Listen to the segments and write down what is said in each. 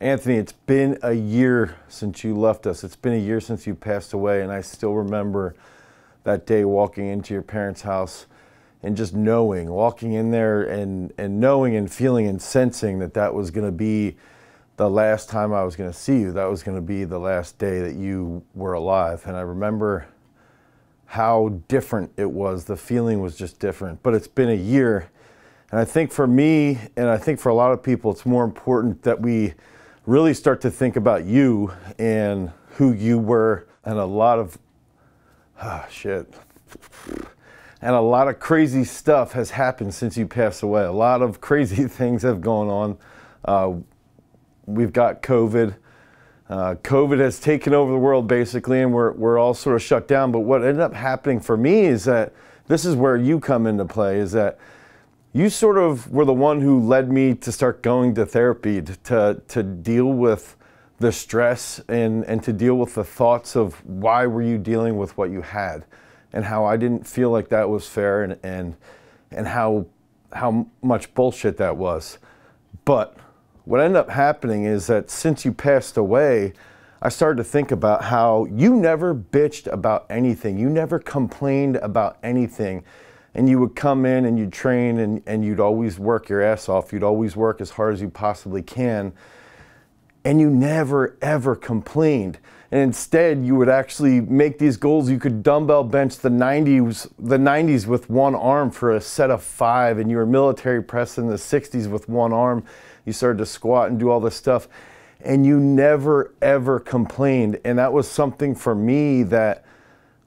Anthony, it's been a year since you left us. It's been a year since you passed away, and I still remember that day walking into your parents' house and just knowing, walking in there and, and knowing and feeling and sensing that that was going to be the last time I was going to see you. That was going to be the last day that you were alive. And I remember how different it was. The feeling was just different. But it's been a year. And I think for me, and I think for a lot of people, it's more important that we really start to think about you and who you were and a lot of ah, shit. And a lot of crazy stuff has happened since you passed away. A lot of crazy things have gone on. Uh, we've got covid. Uh, covid has taken over the world basically and we're, we're all sort of shut down. But what ended up happening for me is that this is where you come into play is that you sort of were the one who led me to start going to therapy to, to deal with the stress and, and to deal with the thoughts of why were you dealing with what you had and how I didn't feel like that was fair and, and, and how, how much bullshit that was. But what ended up happening is that since you passed away, I started to think about how you never bitched about anything. You never complained about anything and you would come in and you'd train and, and you'd always work your ass off. You'd always work as hard as you possibly can. And you never, ever complained. And instead, you would actually make these goals. You could dumbbell bench the 90s, the 90s with one arm for a set of five, and you were military press in the 60s with one arm. You started to squat and do all this stuff. And you never, ever complained. And that was something for me that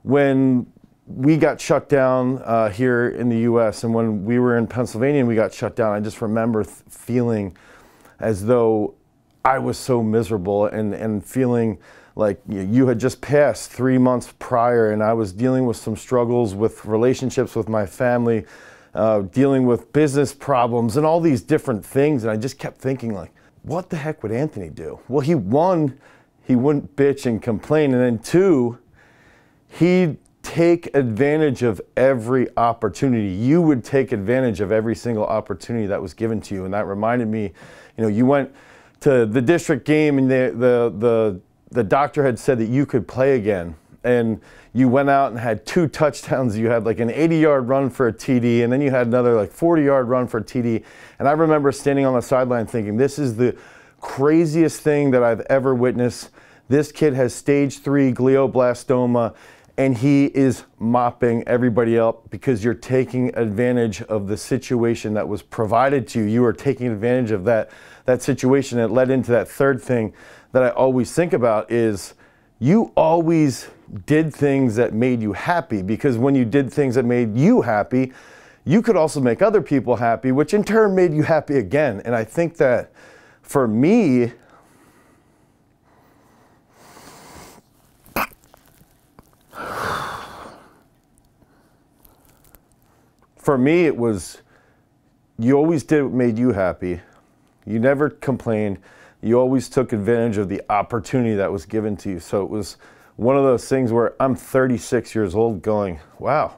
when we got shut down uh, here in the U.S. and when we were in Pennsylvania and we got shut down, I just remember feeling as though I was so miserable and, and feeling like you had just passed three months prior and I was dealing with some struggles with relationships with my family, uh, dealing with business problems and all these different things. And I just kept thinking like, what the heck would Anthony do? Well, he won, he wouldn't bitch and complain. And then two, he take advantage of every opportunity. You would take advantage of every single opportunity that was given to you. And that reminded me, you know, you went to the district game and the, the, the, the doctor had said that you could play again. And you went out and had two touchdowns. You had like an 80 yard run for a TD, and then you had another like 40 yard run for a TD. And I remember standing on the sideline thinking, this is the craziest thing that I've ever witnessed. This kid has stage three glioblastoma and he is mopping everybody up because you're taking advantage of the situation that was provided to you. You are taking advantage of that, that situation that led into that third thing that I always think about is you always did things that made you happy because when you did things that made you happy, you could also make other people happy, which in turn made you happy again. And I think that for me, for me, it was you always did what made you happy. You never complained. You always took advantage of the opportunity that was given to you. So it was one of those things where I'm 36 years old going, wow,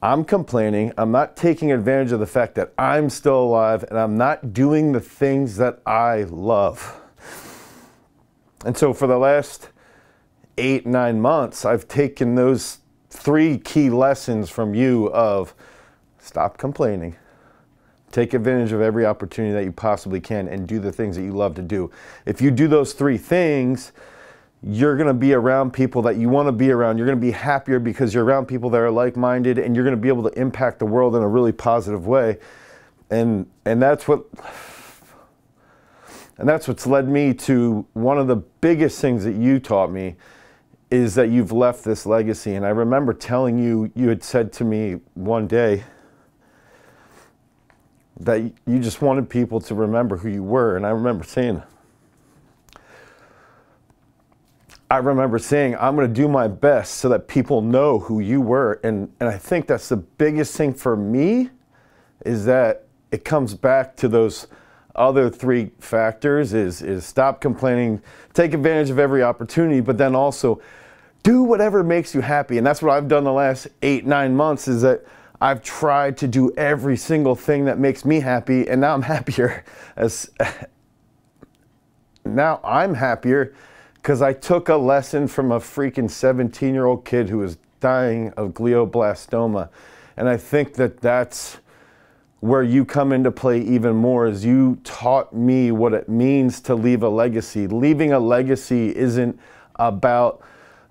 I'm complaining. I'm not taking advantage of the fact that I'm still alive and I'm not doing the things that I love. And so for the last eight, nine months, I've taken those three key lessons from you of stop complaining, take advantage of every opportunity that you possibly can, and do the things that you love to do. If you do those three things, you're going to be around people that you want to be around. You're going to be happier because you're around people that are like-minded and you're going to be able to impact the world in a really positive way. And and that's what and that's what's led me to one of the biggest things that you taught me is that you've left this legacy. And I remember telling you, you had said to me one day that you just wanted people to remember who you were. And I remember saying, I remember saying, I'm going to do my best so that people know who you were. And, and I think that's the biggest thing for me is that it comes back to those other three factors is, is stop complaining, take advantage of every opportunity, but then also do whatever makes you happy. And that's what I've done the last eight, nine months is that I've tried to do every single thing that makes me happy. And now I'm happier as, now I'm happier because I took a lesson from a freaking 17 year old kid who was dying of glioblastoma. And I think that that's where you come into play even more is you taught me what it means to leave a legacy. Leaving a legacy isn't about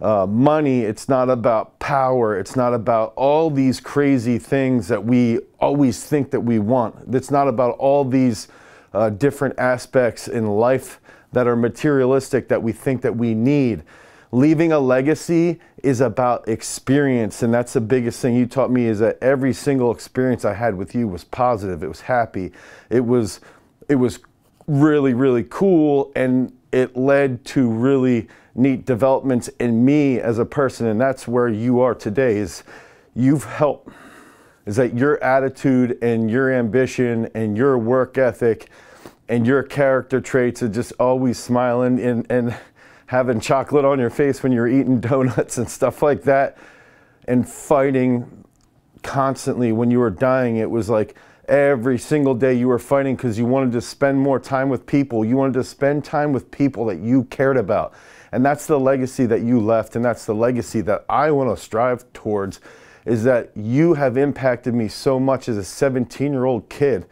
uh, money, it's not about power, it's not about all these crazy things that we always think that we want. It's not about all these uh, different aspects in life that are materialistic that we think that we need. Leaving a legacy is about experience, and that's the biggest thing you taught me is that every single experience I had with you was positive. It was happy. It was it was really really cool, and it led to really neat developments in me as a person, and that's where you are today. Is you've helped is that your attitude and your ambition and your work ethic and your character traits of just always smiling and, and having chocolate on your face when you're eating donuts and stuff like that and fighting constantly when you were dying it was like every single day you were fighting because you wanted to spend more time with people you wanted to spend time with people that you cared about and that's the legacy that you left and that's the legacy that i want to strive towards is that you have impacted me so much as a 17 year old kid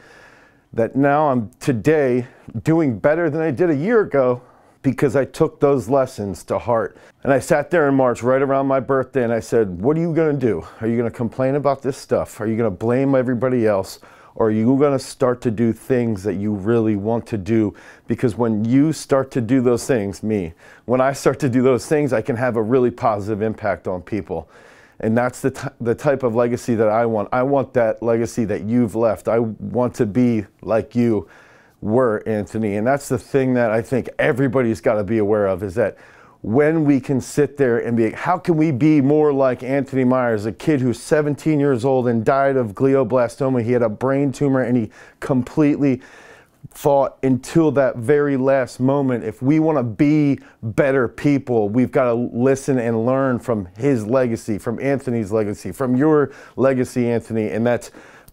that now I'm today doing better than I did a year ago because I took those lessons to heart. And I sat there in March right around my birthday and I said, What are you going to do? Are you going to complain about this stuff? Are you going to blame everybody else? Or are you going to start to do things that you really want to do? Because when you start to do those things, me, when I start to do those things, I can have a really positive impact on people. And that's the, the type of legacy that I want. I want that legacy that you've left. I want to be like you were, Anthony. And that's the thing that I think everybody's got to be aware of is that when we can sit there and be, how can we be more like Anthony Myers, a kid who's 17 years old and died of glioblastoma? He had a brain tumor and he completely fought until that very last moment. If we want to be better people, we've got to listen and learn from his legacy, from Anthony's legacy, from your legacy, Anthony, and that's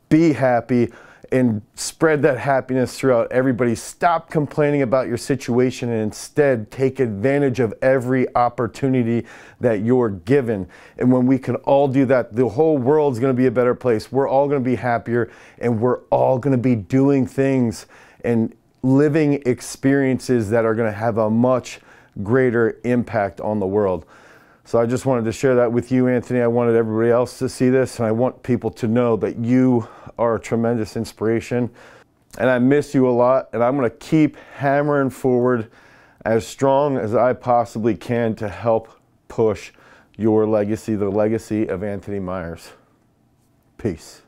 be happy and spread that happiness throughout everybody. Stop complaining about your situation and instead take advantage of every opportunity that you're given. And when we can all do that, the whole world's going to be a better place. We're all going to be happier and we're all going to be doing things and living experiences that are going to have a much greater impact on the world. So I just wanted to share that with you, Anthony. I wanted everybody else to see this, and I want people to know that you are a tremendous inspiration. And I miss you a lot, and I'm going to keep hammering forward as strong as I possibly can to help push your legacy, the legacy of Anthony Myers. Peace.